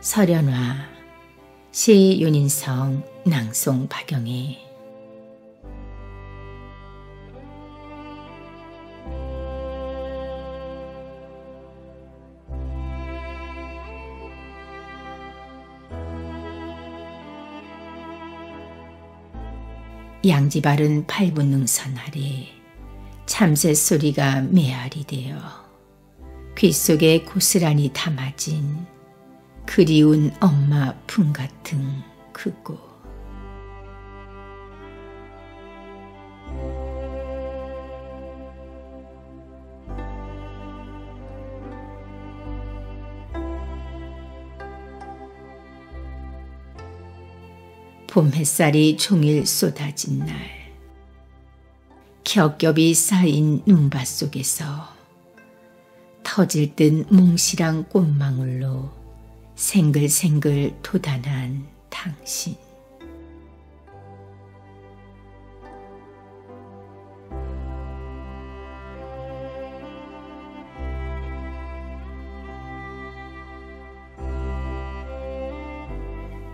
설연화 시 윤인성 낭송 박영희 양지바른 팔분능선 아래 참새 소리가 메아리 되어 귀 속에 고스란히 담아진 그리운 엄마 품 같은 그곳. 봄 햇살이 종일 쏟아진 날, 겹겹이 쌓인 눈밭 속에서 터질 듯 몽실한 꽃망울로 생글생글 도단한 당신.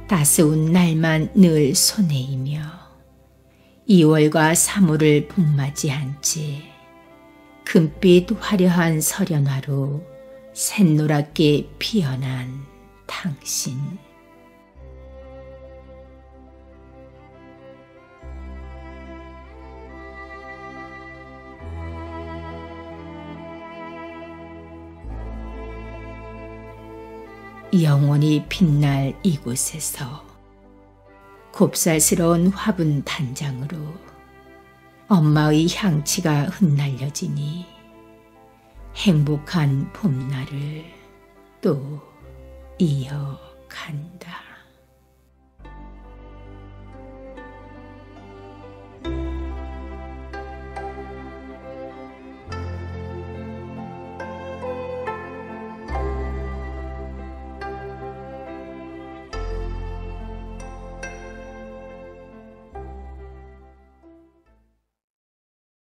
따스운 날만 늘 손에 이며 2월과 3월을 복맞이한 채 금빛 화려한 설연화로 샛노랗게 피어난 당신. 영원히 빛날 이곳에서 곱살스러운 화분 단장으로 엄마의 향치가 흩날려지니 행복한 봄날을 또 이어간다.